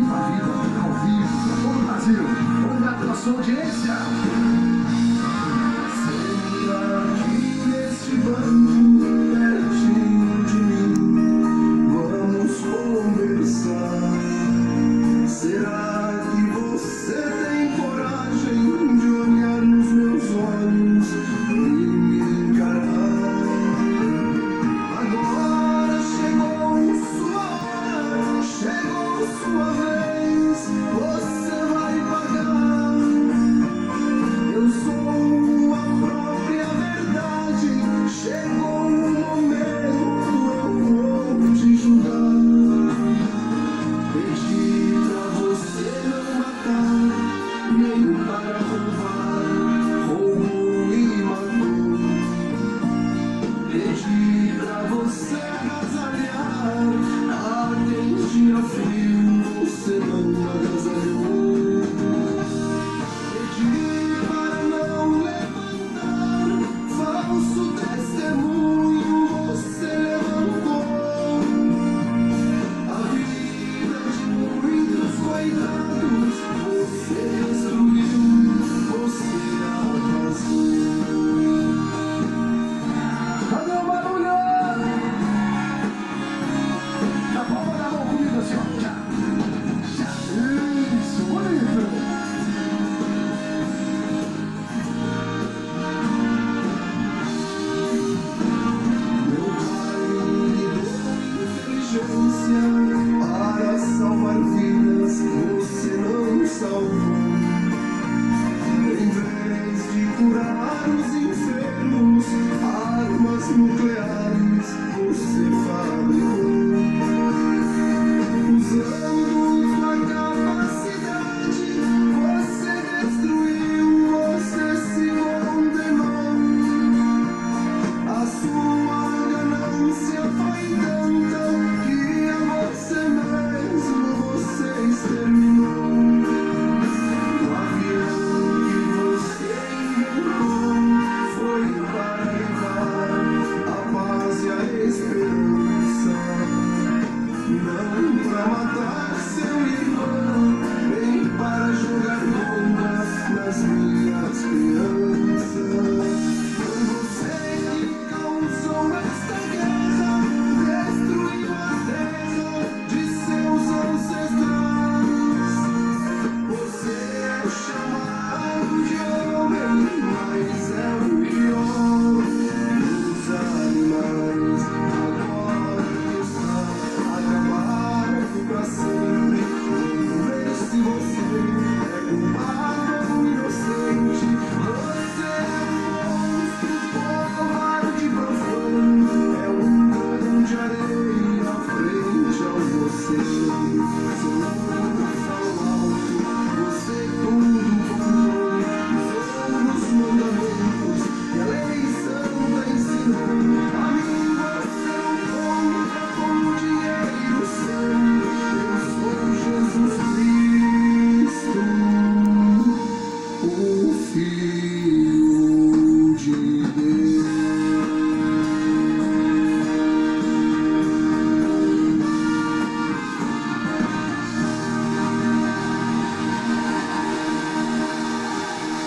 Viva a Vida, ao vivo, para todo o Brasil. Obrigado pela sua audiência.